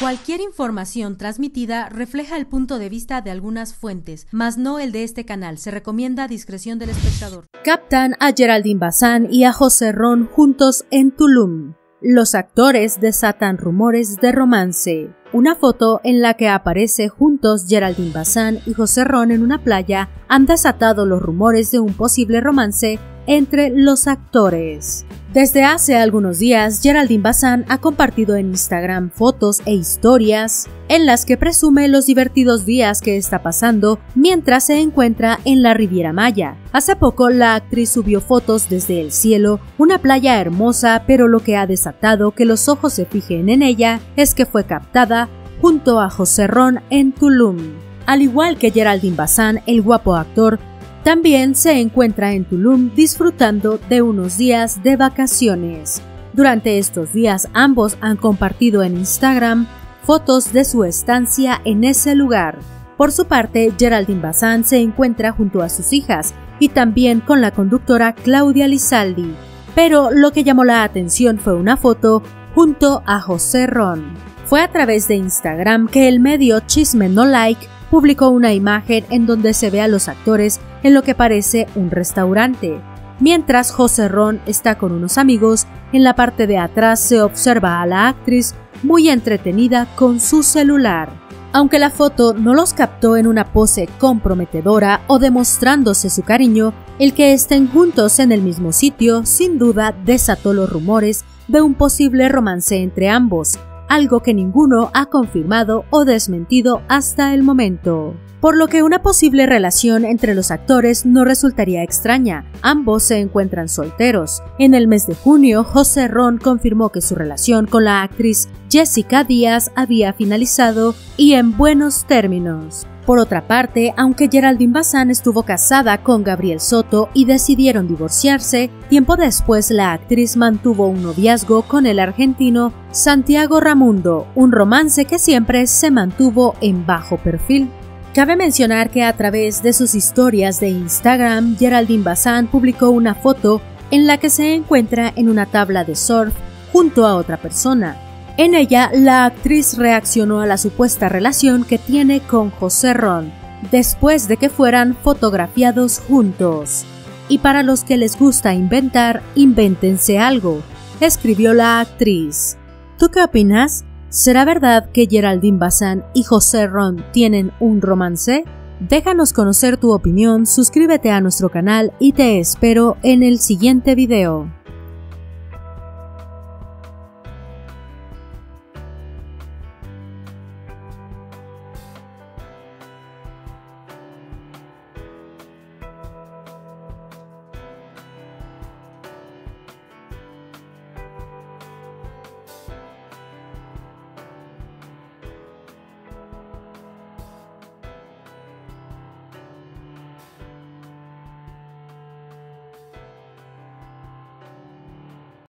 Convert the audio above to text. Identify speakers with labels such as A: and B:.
A: Cualquier información transmitida refleja el punto de vista de algunas fuentes, mas no el de este canal. Se recomienda discreción del espectador.
B: Captan a Geraldine Bazán y a José Ron juntos en Tulum. Los actores desatan rumores de romance. Una foto en la que aparece juntos Geraldine Bazán y José Ron en una playa han desatado los rumores de un posible romance entre los actores. Desde hace algunos días, Geraldine Bazán ha compartido en Instagram fotos e historias en las que presume los divertidos días que está pasando mientras se encuentra en la Riviera Maya. Hace poco, la actriz subió fotos desde el cielo, una playa hermosa, pero lo que ha desatado que los ojos se fijen en ella es que fue captada junto a José Ron en Tulum. Al igual que Geraldine Bazán, el guapo actor también se encuentra en Tulum disfrutando de unos días de vacaciones. Durante estos días ambos han compartido en Instagram fotos de su estancia en ese lugar. Por su parte, Geraldine Bazán se encuentra junto a sus hijas y también con la conductora Claudia Lizaldi. Pero lo que llamó la atención fue una foto junto a José Ron. Fue a través de Instagram que el medio Chisme No Like publicó una imagen en donde se ve a los actores en lo que parece un restaurante. Mientras José Ron está con unos amigos, en la parte de atrás se observa a la actriz muy entretenida con su celular. Aunque la foto no los captó en una pose comprometedora o demostrándose su cariño, el que estén juntos en el mismo sitio sin duda desató los rumores de un posible romance entre ambos, algo que ninguno ha confirmado o desmentido hasta el momento. Por lo que una posible relación entre los actores no resultaría extraña, ambos se encuentran solteros. En el mes de junio, José Ron confirmó que su relación con la actriz Jessica Díaz había finalizado y en buenos términos. Por otra parte, aunque Geraldine Bazán estuvo casada con Gabriel Soto y decidieron divorciarse, tiempo después la actriz mantuvo un noviazgo con el argentino Santiago Ramundo, un romance que siempre se mantuvo en bajo perfil. Cabe mencionar que a través de sus historias de Instagram, Geraldine Bazán publicó una foto en la que se encuentra en una tabla de surf junto a otra persona. En ella, la actriz reaccionó a la supuesta relación que tiene con José Ron, después de que fueran fotografiados juntos. Y para los que les gusta inventar, invéntense algo, escribió la actriz. ¿Tú qué opinas? ¿Será verdad que Geraldine Bazán y José Ron tienen un romance? Déjanos conocer tu opinión, suscríbete a nuestro canal y te espero en el siguiente video.